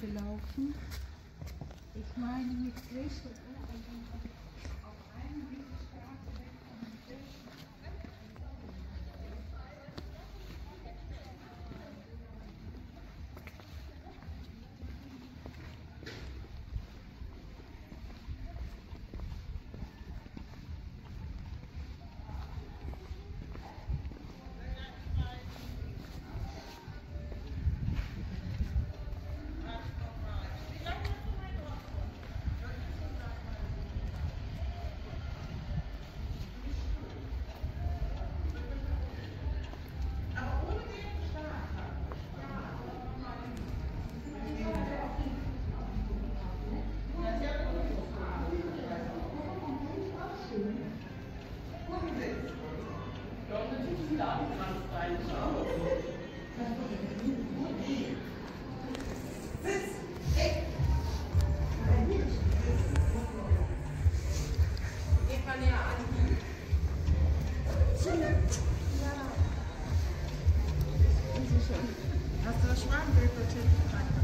Gelaufen. Ich meine mit Kirche, also Hast du das Schwabenbibliothek?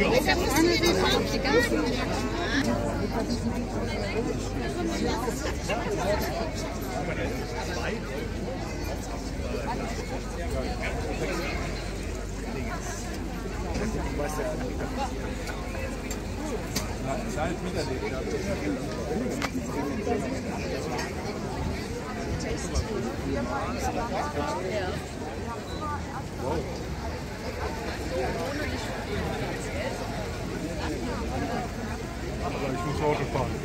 Mama! protocol.